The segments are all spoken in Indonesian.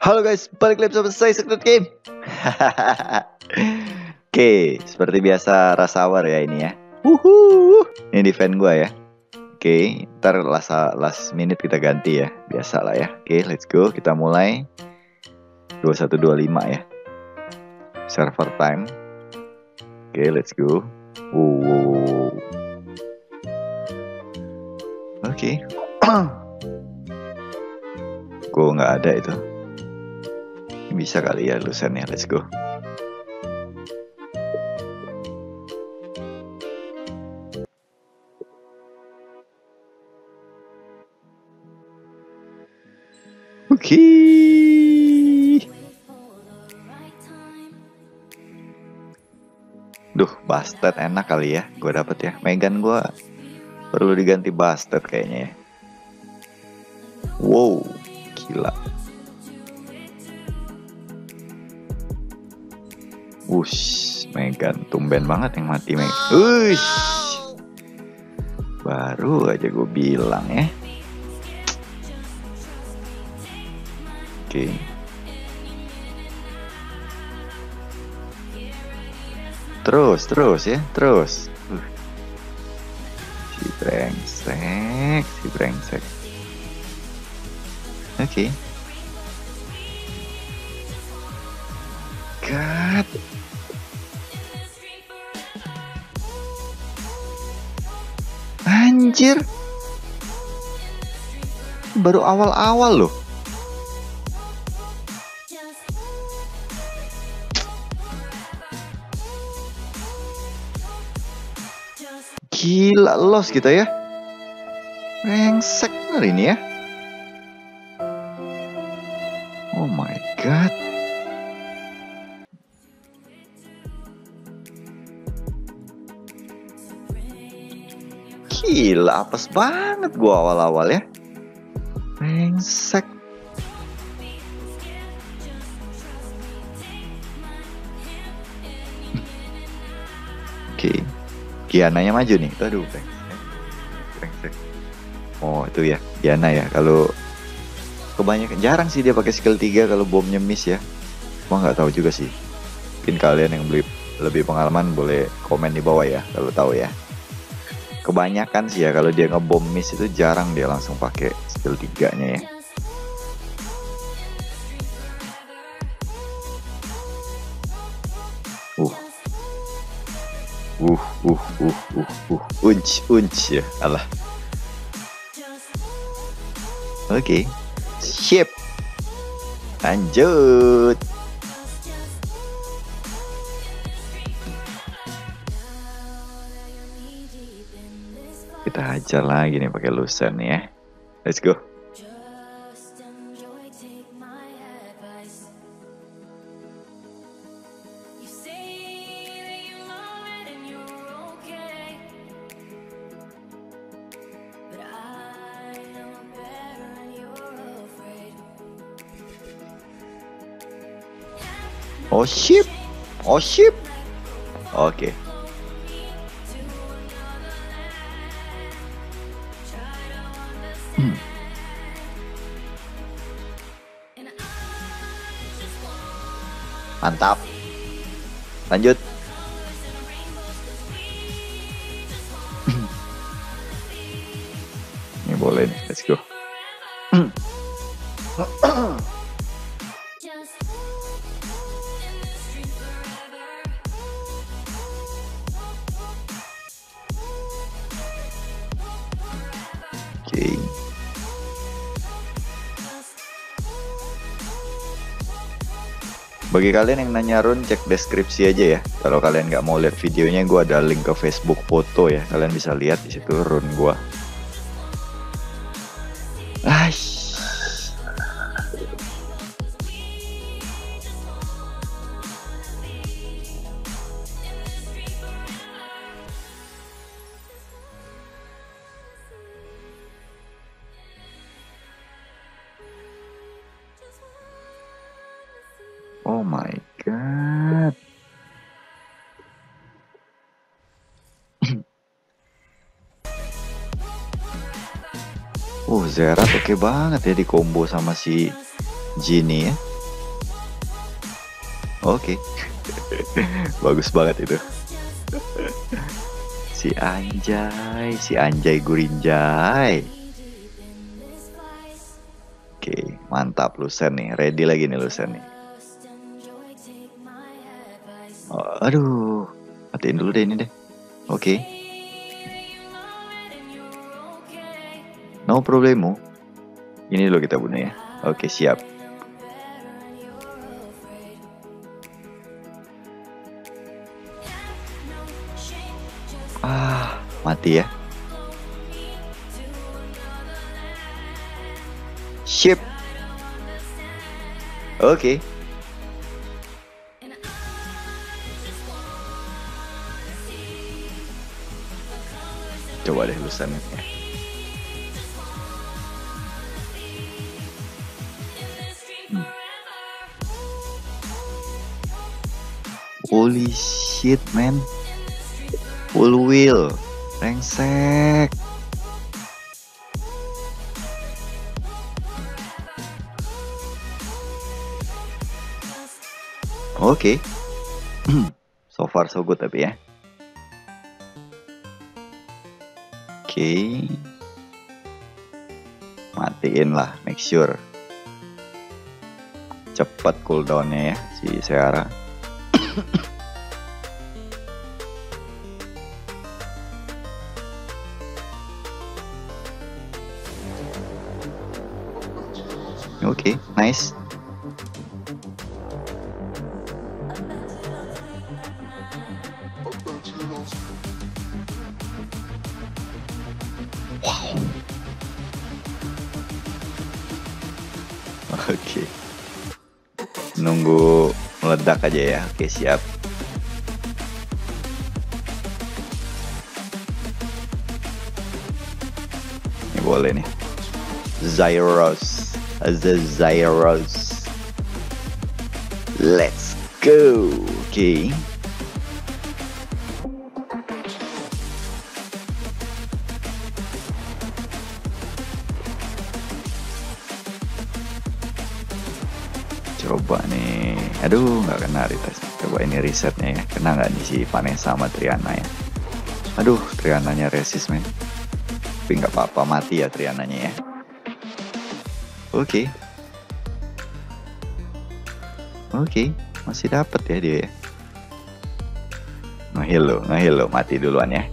Halo guys, balik lagi bersama saya Secret Game. Oke, seperti biasa rasa ya ini ya. Ini defend gua ya. Oke, ntar last, last minute kita ganti ya. Biasa lah ya. Oke, let's go. Kita mulai 2125 ya. Server time. Oke, let's go. Wow. Oke. Gue nggak ada itu. Bisa kali ya lusan ya. Let's go. Oke. Duh, bastard enak kali ya. Gue dapet ya. Megan gue perlu diganti bastard kayaknya ya. Wow, gila. Wush, Megan tumben banget yang mati Megan. Wush. Baru aja gue bilang ya. Oke. Terus, terus ya, terus. Uh. Si brengsek, si brengsek. Oke. Okay. Anjir. Baru awal-awal loh. Gila los kita ya. Rengsek hari ini ya. Gila, apes banget gua awal-awal ya. Rengsek. Oke. Okay. Giananya maju nih. Aduh, brengsek. Oh, itu ya. Giana ya. Kalau kebanyakan jarang sih dia pakai skill 3 kalau bomnya miss ya. Gua nggak tahu juga sih. Mungkin kalian yang beli lebih pengalaman boleh komen di bawah ya kalau tahu ya. Kebanyakan sih ya kalau dia ngebom miss itu jarang dia langsung pakai skill 3-nya ya. Uh, uh uh uh uh uh. Unch unch ya Allah. Oke. Okay. sip. Lanjut kita hajar lagi nih pakai lusen ya let's go Oh ship, oh ship. Oke. Okay. Mantap. Lanjut. Ini boleh nih, let's go. Bagi kalian yang nanya run, cek deskripsi aja ya. Kalau kalian nggak mau lihat videonya, gue ada link ke Facebook foto ya. Kalian bisa lihat di situ run gue. Oh my god. Uh, Zerat oke banget ya di combo sama si Genie ya. Oke. Bagus banget itu. si Anjay, si Anjay Gurinjay. Oke, mantap Lusen nih. Ready lagi nih Lusen nih. Aduh, matiin dulu deh ini deh. Oke. No problemo. Ini dulu kita bunuh ya. Oke, siap. Ah, mati ya. Ship. Oke. Coba deh lusan ya. Hmm. Holy shit, man. Full wheel. Rengsek. Oke. Okay. so far so good tapi ya. Okay. Matiin lah, make sure. Cepat cooldownnya ya si Seara. Oke, okay, nice. Meledak aja ya. Oke, siap. Ini boleh nih. Zyros. The Zyros. Let's go. Oke. Okay. Retest coba ini risetnya ya. Kena nggak nih si Vanessa sama Triana ya? Aduh Triananya resist men. Tapi nggak apa-apa mati ya Triananya ya. Oke. Okay. oke okay. masih dapat ya dia ya. Ngehil lo ngehil lo mati duluan ya.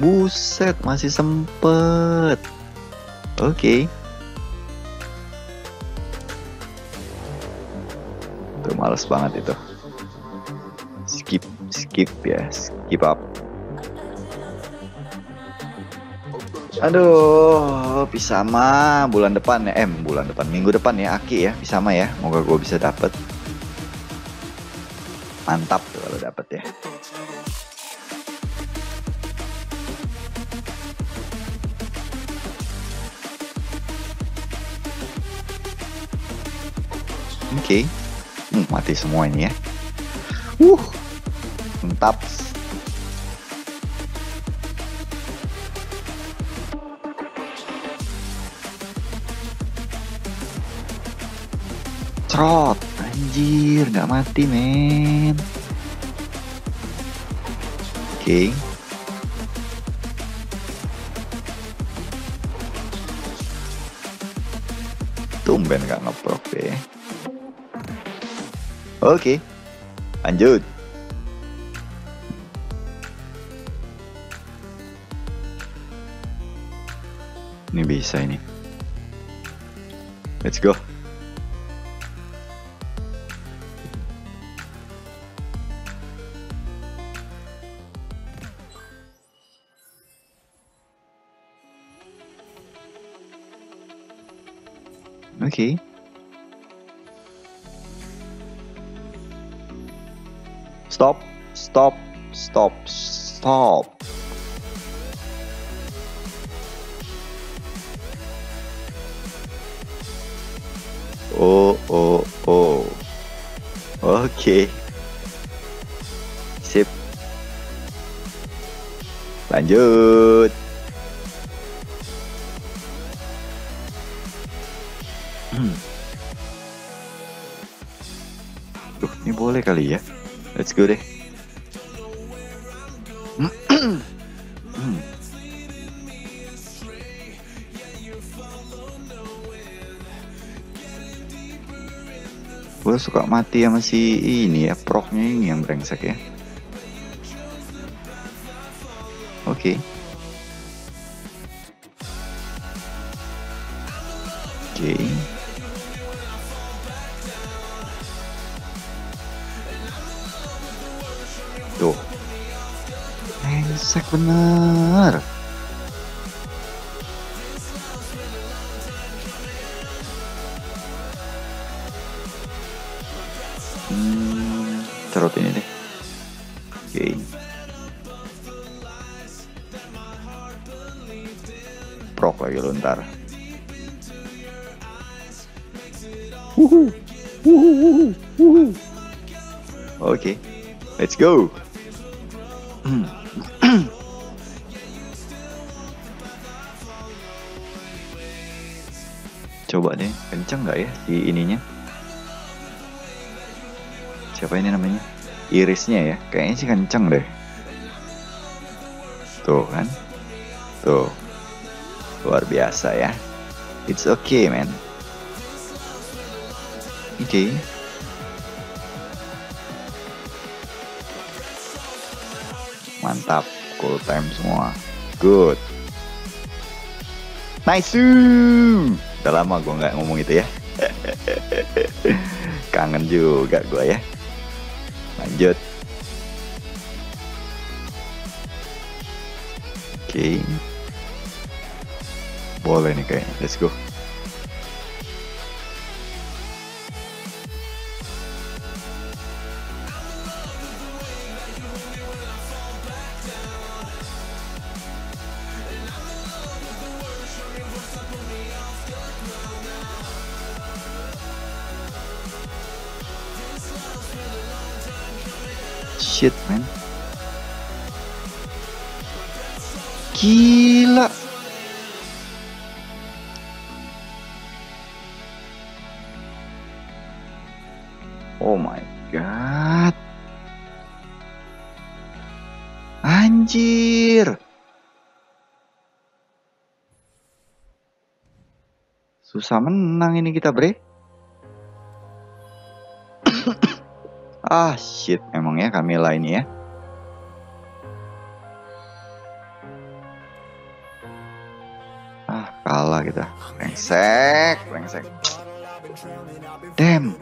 Buset masih sempet. Oke. okay. Tuh males banget itu. Skip, skip ya, skip up. Aduh, Pisama bulan depan ya, eh bulan depan, minggu depan ya Aki ya, Pisama ya. Moga gue bisa dapet. Mantap tuh kalau dapet ya. Oke. Okay. Mati semua ini ya. Uh, mantap. Trot, anjir, nggak mati men. Oke. Okay. Tumben nggak ngeprok deh. Oke, lanjut. Ini bisa ini. Let's go. Oke. Okay. stop, stop, stop, stop. Oh, oh, oh. Oke. Okay. Sip. Lanjut. Hmm. Ini boleh kali ya let's go deh gue suka mati sama si ini ya proknya ini yang brengsek ya oke okay. Go. Coba deh kenceng nggak ya di ininya? Siapa ini namanya? Irisnya ya kayaknya sih kenceng deh. Tuh kan? Tuh. Luar biasa ya. It's okay man. Oke okay. Mantap cool time semua. Good. Nice udah lama gue nggak ngomong itu ya. Kangen juga gue ya. Lanjut. Oke okay. boleh nih kayaknya. Let's go shit man. Gila. Oh my god. Anjir. Susah menang ini kita bre Ah shit, emang ya Camilla ini ya. Ah kalah kita. Brengsek, brengsek. Damn.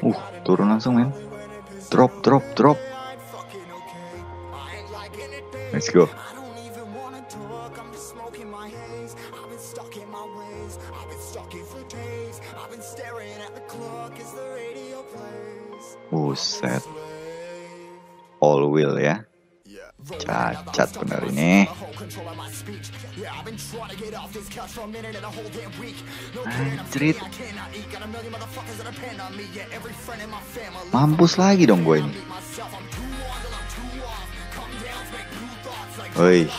Uh, turun langsung men. Drop, drop, drop. Let's go. Buset. All wheel ya. Cacat bener ini. Anjrit. Mampus lagi dong gue ini. Woi.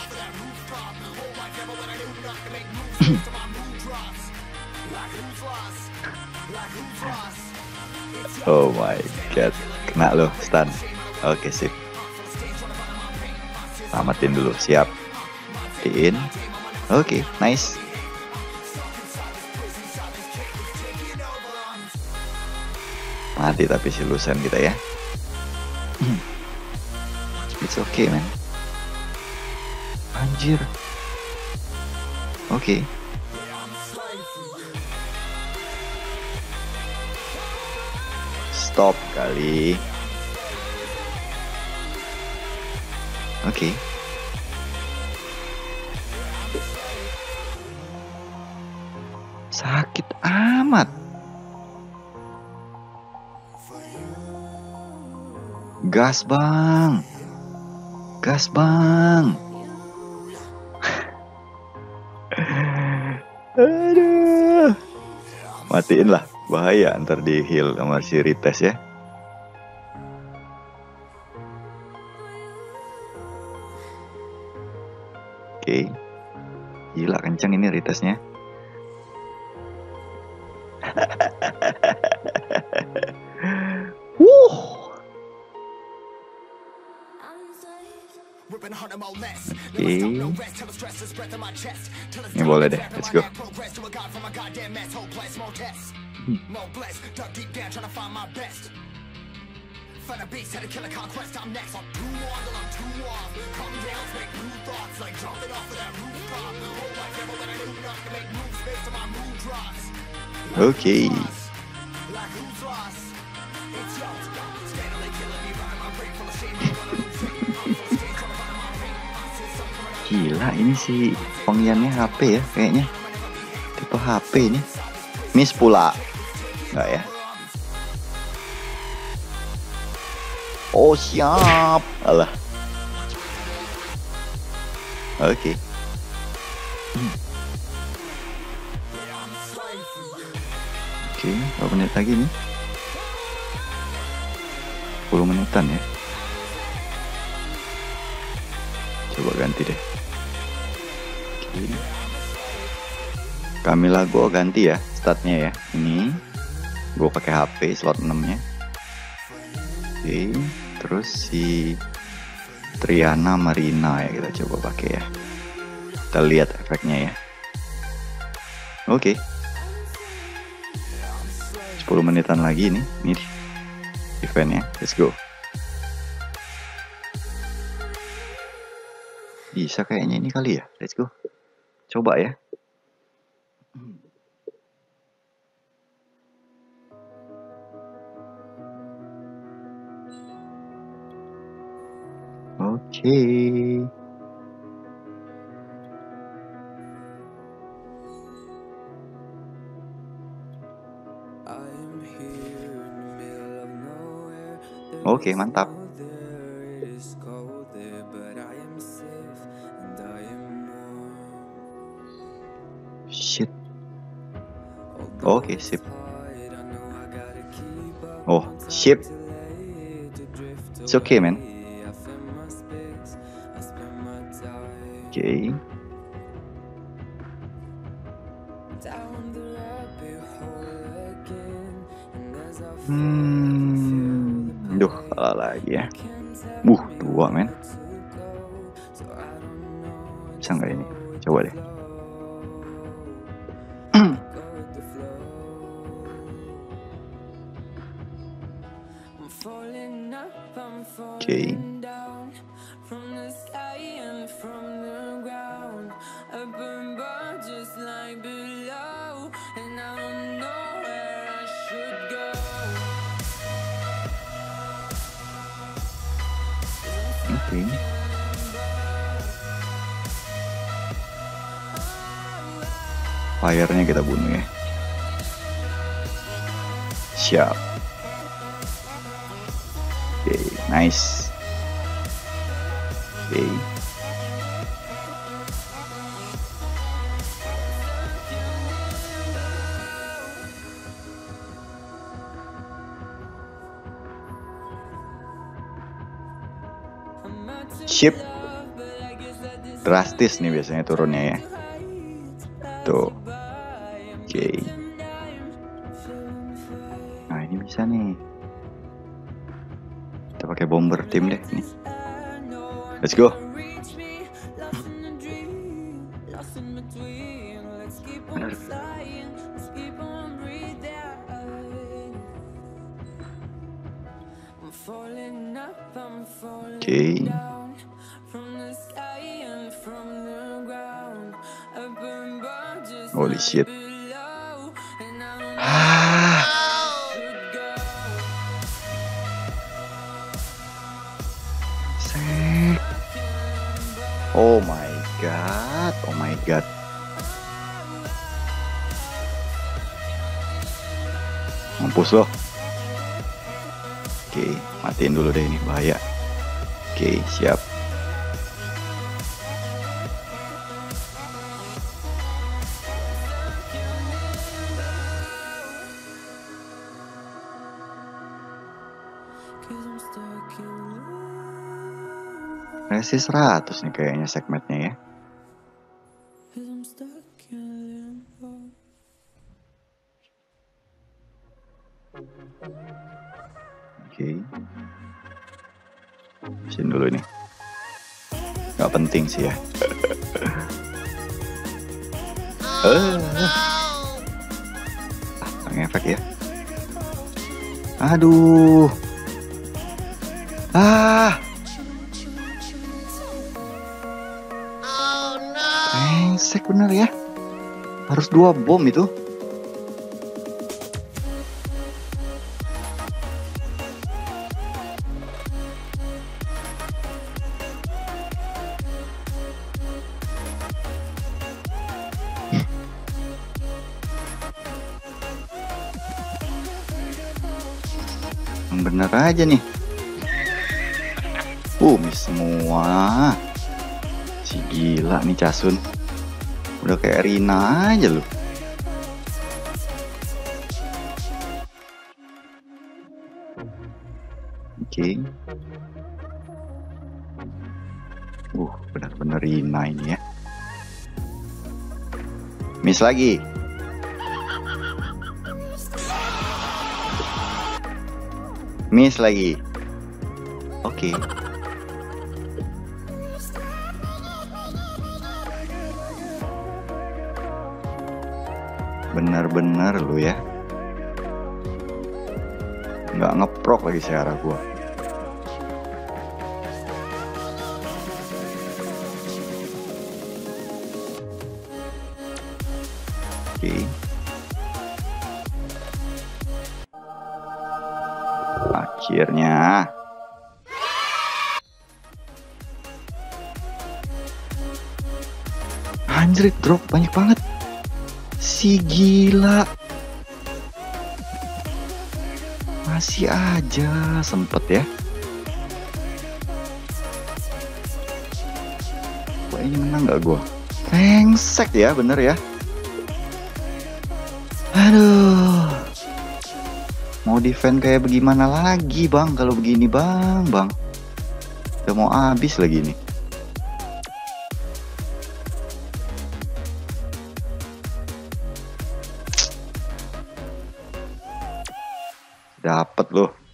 oh my god, kena lo stun. Oke sip. Tamatin dulu, siap. In. Oke, okay, nice. Mati tapi si Lusen kita ya. It's okay man. Anjir. Oke. Okay. Stop kali. Oke. Sakit amat. Gas bang. Gas bang. Aduh. Matiin lah bahaya ntar di heal sama si Rites ya. Oke. Gila kenceng ini Ritesnya Boleh deh, let's go. Hmm. Find a beast, had a killer conquest, I'm next. I'm too on till I'm too off Calm down, make new thoughts. Like off of that rooftop. Whole life never when I knew enough To make moves based on my mood drops. Okay. Like who's lost? It's yours. Killing me, running my brain full of shame Gila ini si pengiannya HP ya kayaknya Tipe HP ini Miss pula Enggak ya Oh siap. Alah. Oke. Okay. Oke, okay, berapa menit lagi nih? 10 menitan ya. Kamila gue ganti ya statnya ya. Ini gue pakai HP slot 6 nya. Oke. Terus si Triana Marina ya kita coba pakai ya kita lihat efeknya ya oke okay. 10 menitan lagi nih ini eventnya let's go bisa kayaknya ini kali ya let's go coba ya Oke. Oke, mantap. Shit. Oke, sip. Oh, ship. It's okay, man. okay. Hmm, duh, kalah lagi ya. Buh, dua men. Bisa nggak ini? Coba deh. Fire-nya kita bunuh ya. Siap. Oke, okay, nice. Oke. Okay. ship drastis nih biasanya turunnya ya tuh okay. nah ini bisa nih kita pakai bomber tim deh nih let's go. Okay. Holy shit. God. Mampus loh. Oke, matiin dulu deh ini bahaya. Oke, siap. Resi 100 nih kayaknya segmennya ya. Oke. Okay. Sini dulu nih. nggak penting sih ya eh ah, ngefek ya aduh ah Bener ya harus dua bom itu bener aja nih. Miss semua. Si gila nih Casun. Udah kayak Rina aja lu. Oke. Uh, benar-benar Rina ini ya. Miss lagi. Miss lagi. Oke. Benar-benar lu ya. Nggak ngeprok lagi secara gua. Oke. Akhirnya. Anjir, drop banyak banget. Gila. Masih aja sempet ya. Wah ini menang gak gua? Rengsek ya bener ya. Aduh. Mau defend kayak bagaimana lagi bang kalau begini bang bang. Udah mau habis lagi nih. Dapat loh.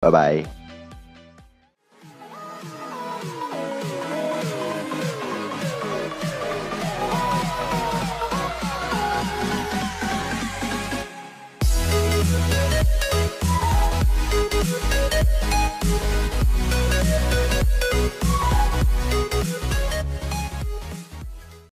拜拜。